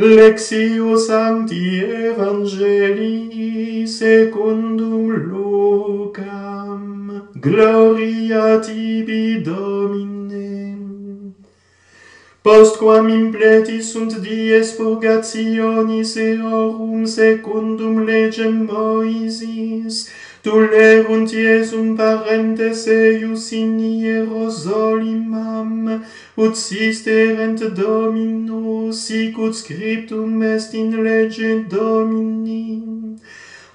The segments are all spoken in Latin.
Lexio Sancti Evangelii secundum Lucam. Gloria tibi Domine. Postquam impletis sunt dies purgationis eorum secundum legem Moisis, tulerunt Iesum parentes eius in Hierosolimam, ut sisterent Domino, sic ut scriptum est in lege Domini.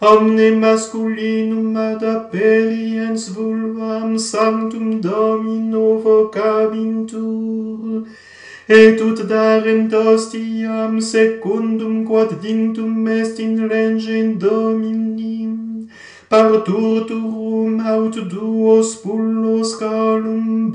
Omne masculinum ad aperiens vulvam sanctum Domino vocabintur, et ut darent ostiam secundum quod dictum est in lege Domini partutum aut duos pullos calumbarum.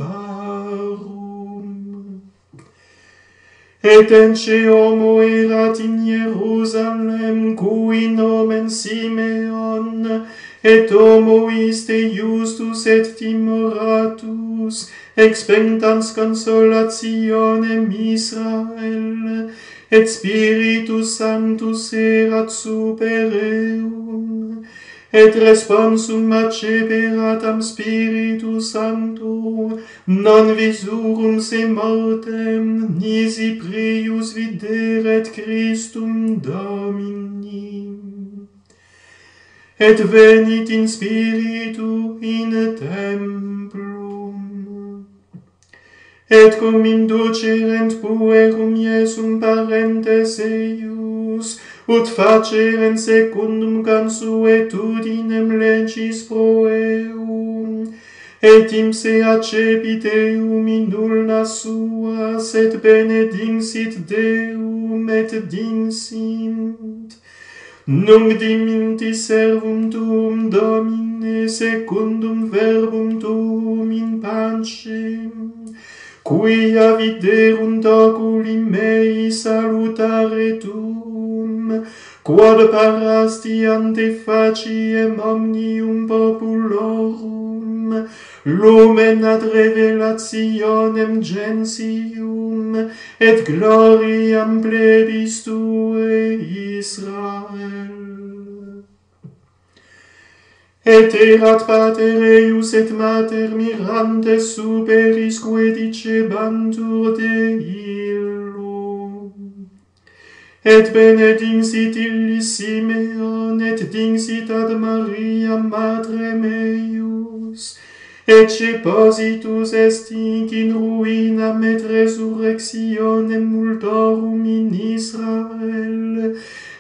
Et enceomo erat in Jerusalem, cui nomen Simeon, et homo iste justus et timoratus, expectans consolationem Israel, et Spiritus Sanctus erat super eum, et responsum acceperatam Spiritu Sancto, non visurum se mortem, nisi prius videret Christum Domini. Et venit in spiritu in templum, et cum inducerent puerum Iesum parentes eius, Deus, ut facere secundum consuetudinem legis pro eum, et im se acepit eum in urna sua, sed benedinsit Deum et dinsint. Nunc diminti servum tuum Domine secundum verbum tuum in pancem, quia viderunt oculi mei salutare tuum, quod parasti ante faciem omnium populorum, lumen ad revelationem gentium, et gloriam plebis tue Israel et erat pater eius et mater mirantes superis quae dicebantur de illum. Et benedinsit illis Simeon, et dingsit ad Maria matre meius, et cepositus est inc in ruinam et resurrectionem multorum in Israel,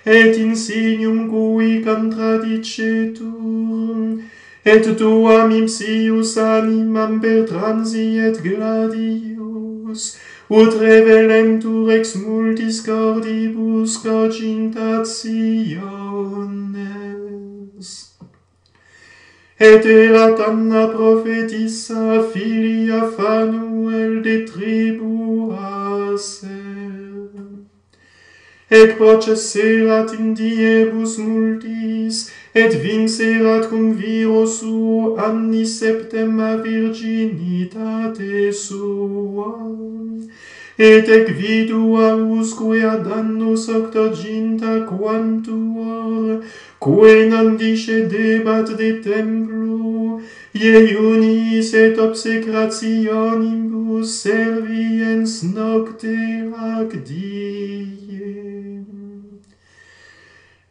et insignium cui contradicetur, et tuam ipsius animam per transiet gladius, ut revelentur ex multis cordibus cogitationes. Et elatanna profetissa filia Fanuel de tribu Aser, et processerat in diebus multis et vincerat cum viro suo anni septema virginitate sua. Et ec vidu ausque ad annus octoginta quantuor, quae non discedebat de templu, iunis et obsecrationibus serviens nocte ac die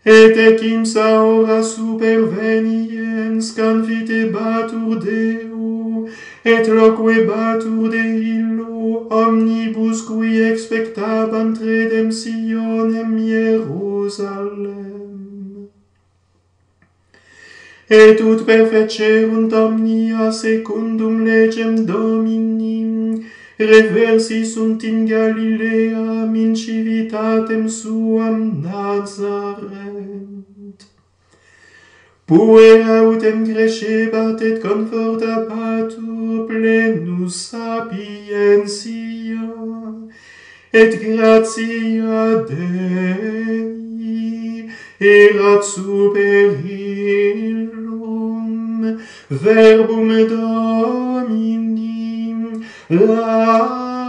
et etim saura superveniens canfite batur Deo, et loque batur de illo omnibus cui expectabant redem Sionem Hierosalem. Et ut perfecerunt omnia secundum legem Dominim, reversi sunt in Galilea min civitatem suam Nazareth. Pue autem crescebat et conforta patur plenus sapientia, et gratia Dei erat super illum verbum Domini lausti